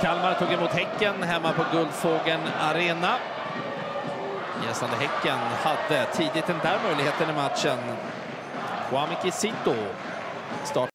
Kalmar tog emot Häcken hemma på Guldfågeln Arena. Gästande Häcken hade tidigt den där möjligheten i matchen. Kwame Kisito startade.